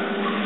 Yeah.